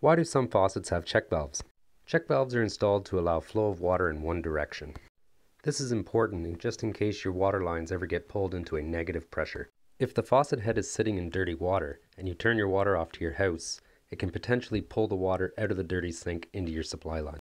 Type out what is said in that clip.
Why do some faucets have check valves? Check valves are installed to allow flow of water in one direction. This is important just in case your water lines ever get pulled into a negative pressure. If the faucet head is sitting in dirty water and you turn your water off to your house, it can potentially pull the water out of the dirty sink into your supply line.